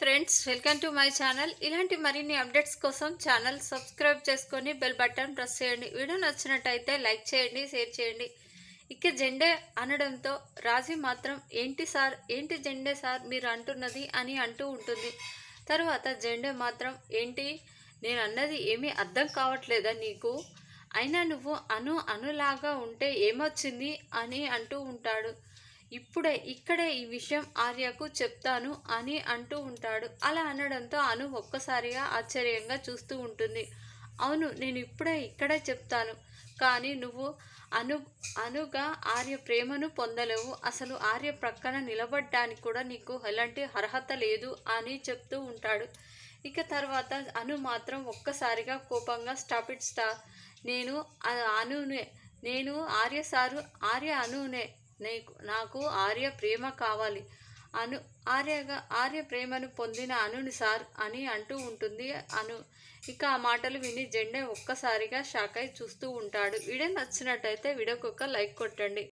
Friends welcome to my channel. ఇలాంటి మరిన్ని updates కోసం ఛానల్ సబ్స్క్రైబ్ చేసుకొని బెల్ బటన్ ప్రెస్ చేయండి. వీడియో నచ్చినట్టయితే లైక్ చేయండి షేర్ చేయండి. ఇక జెండే అనడంతో రాజీ మాత్రం ఏంటి సార్? ఏంటి జెండే సార్? మీరు అంటున్నది అని అంటూ ఉంటుంది. తర్వాత జెండే మాత్రం ఏంటి? నేను అన్నది ఏమీ అర్థం కావట్లేదా నీకు? అయినా నువ్వు అను అనులాగా ఉంటే ఏమొచ్చింది? అని అంటూ ఉంటాడు. ఇప్పుడే ఇక్కడే ఈ విషయం ఆర్యకు చెప్తాను అని అంటూ ఉంటాడు. అలా అనడంతో అను ఒక్కసారిగా ఆశ్చర్యంగా చూస్తూ ఉంటుంది. అవును నేను ఇప్పుడే ఇక్కడే చెప్తాను. కానీ నువ్వు అను అనుగా ఆర్య ప్రేమను పొందలేవు. అసలు ఆర్య ప్రక్కన నిలబడడానికి కూడా నీకు ఎలాంటి అర్హత లేదు అని చెప్తూ ఉంటాడు. ఇక తర్వాత అను మాత్రం ఒక్కసారిగా కోపంగా స్టాప్ ఇట్ స్టార్. నేను అనునే నేను ఆర్య సారు ఆర్య అనునే నీకు నాకు ఆర్య ప్రేమ కావాలి. అను ఆర్యగా ఆర్య ప్రేమను పొందిన అనుని సార్ అని అంటూ ఉంటుంది అను. ఇక ఆ మాటలు విని జెండే ఒక్కసారిగా షాక్ అయి చూస్తూ ఉంటాడు. వీడియో నచ్చినట్టయితే వీడియోకి ఒక లైక్ కొట్టండి.